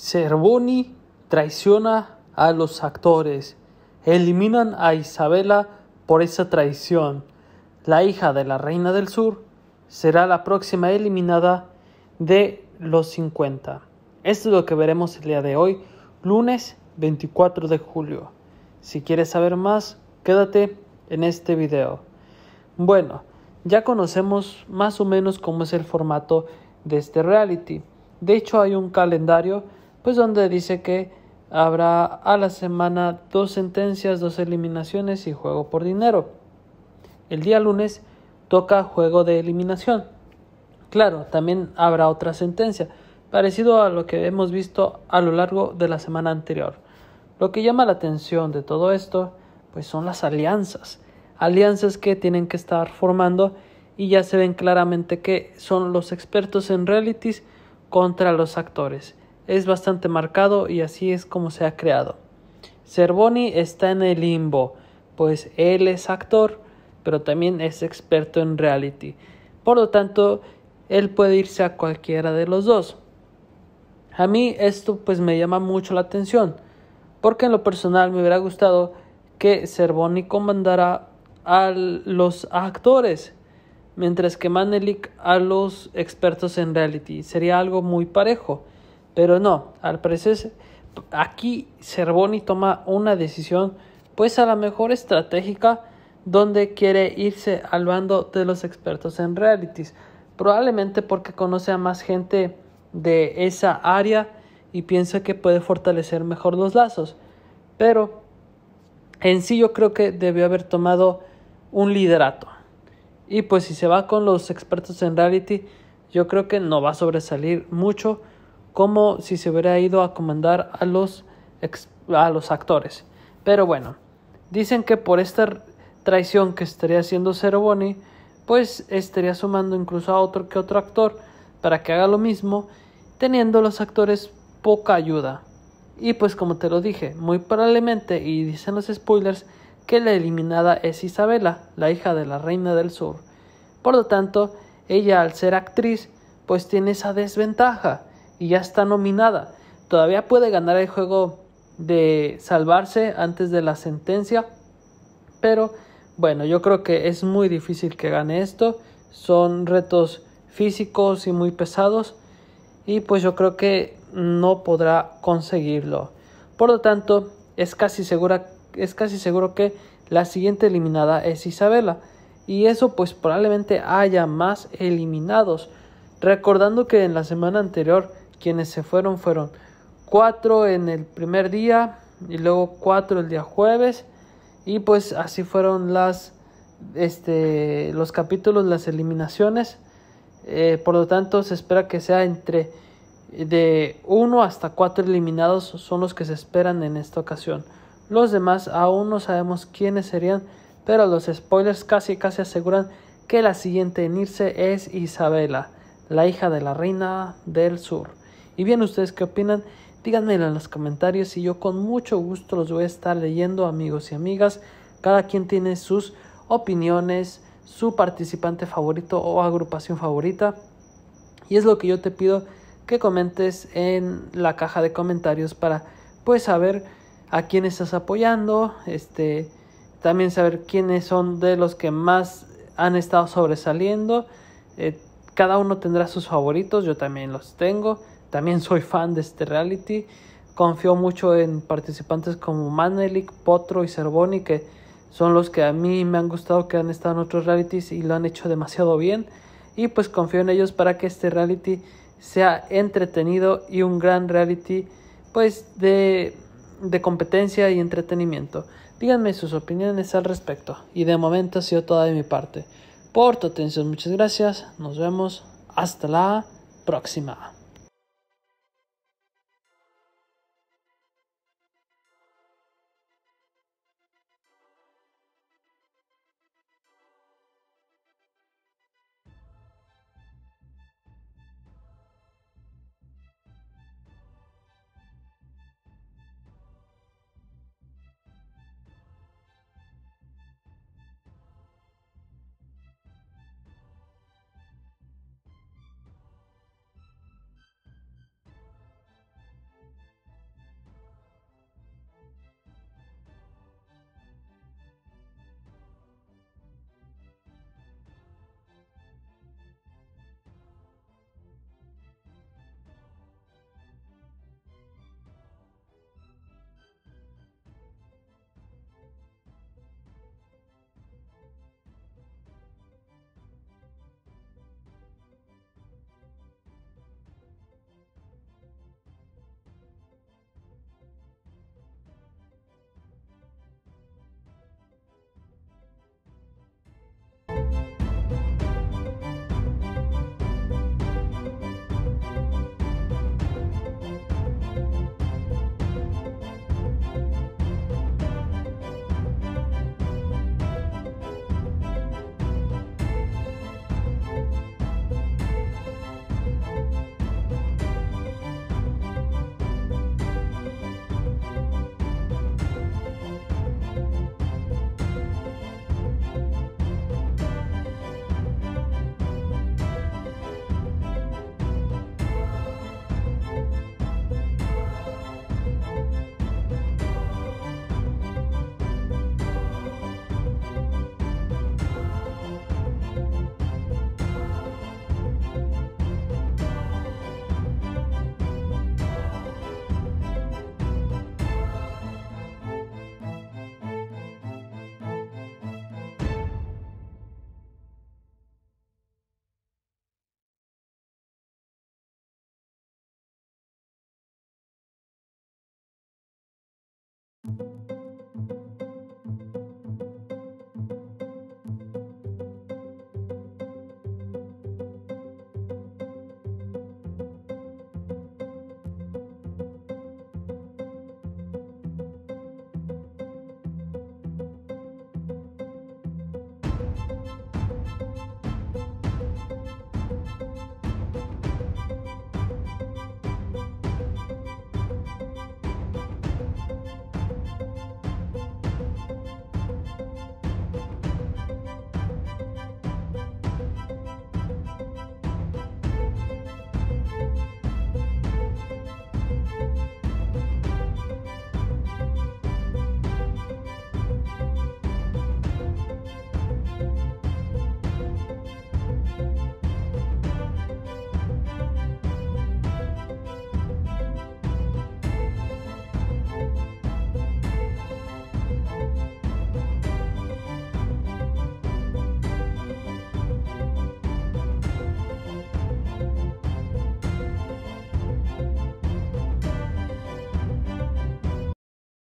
Cervoni traiciona a los actores. Eliminan a Isabela por esa traición. La hija de la Reina del Sur será la próxima eliminada de los 50. Esto es lo que veremos el día de hoy, lunes 24 de julio. Si quieres saber más, quédate en este video. Bueno, ya conocemos más o menos cómo es el formato de este reality. De hecho, hay un calendario pues donde dice que habrá a la semana dos sentencias, dos eliminaciones y juego por dinero. El día lunes toca juego de eliminación. Claro, también habrá otra sentencia, parecido a lo que hemos visto a lo largo de la semana anterior. Lo que llama la atención de todo esto, pues son las alianzas. Alianzas que tienen que estar formando y ya se ven claramente que son los expertos en realities contra los actores es bastante marcado y así es como se ha creado. Cervoni está en el limbo, pues él es actor, pero también es experto en reality. Por lo tanto, él puede irse a cualquiera de los dos. A mí esto pues me llama mucho la atención, porque en lo personal me hubiera gustado que Cervoni comandara a los actores, mientras que Manelik a los expertos en reality. Sería algo muy parejo. Pero no, al parecer aquí Cervoni toma una decisión pues a la mejor estratégica donde quiere irse al bando de los expertos en realities. Probablemente porque conoce a más gente de esa área y piensa que puede fortalecer mejor los lazos. Pero en sí yo creo que debió haber tomado un liderato. Y pues si se va con los expertos en reality, yo creo que no va a sobresalir mucho como si se hubiera ido a comandar a los, a los actores. Pero bueno, dicen que por esta traición que estaría haciendo Cervoni, pues estaría sumando incluso a otro que otro actor para que haga lo mismo, teniendo los actores poca ayuda. Y pues como te lo dije, muy probablemente, y dicen los spoilers, que la eliminada es Isabela, la hija de la reina del sur. Por lo tanto, ella al ser actriz, pues tiene esa desventaja y ya está nominada. Todavía puede ganar el juego de salvarse antes de la sentencia, pero bueno, yo creo que es muy difícil que gane esto. Son retos físicos y muy pesados y pues yo creo que no podrá conseguirlo. Por lo tanto, es casi segura es casi seguro que la siguiente eliminada es Isabela y eso pues probablemente haya más eliminados. Recordando que en la semana anterior quienes se fueron fueron cuatro en el primer día y luego cuatro el día jueves. Y pues así fueron las este los capítulos las eliminaciones. Eh, por lo tanto se espera que sea entre de uno hasta cuatro eliminados son los que se esperan en esta ocasión. Los demás aún no sabemos quiénes serían pero los spoilers casi casi aseguran que la siguiente en irse es Isabela la hija de la reina del sur y bien, ¿ustedes qué opinan? Díganmelo en los comentarios y yo con mucho gusto los voy a estar leyendo, amigos y amigas. Cada quien tiene sus opiniones, su participante favorito o agrupación favorita. Y es lo que yo te pido que comentes en la caja de comentarios para pues saber a quién estás apoyando, este también saber quiénes son de los que más han estado sobresaliendo. Eh, cada uno tendrá sus favoritos, yo también los tengo. También soy fan de este reality. Confío mucho en participantes como Manelik, Potro y Cervoni, que son los que a mí me han gustado, que han estado en otros realities y lo han hecho demasiado bien. Y pues confío en ellos para que este reality sea entretenido y un gran reality pues de, de competencia y entretenimiento. Díganme sus opiniones al respecto. Y de momento ha sido toda de mi parte. Por tu atención, muchas gracias. Nos vemos. Hasta la próxima. you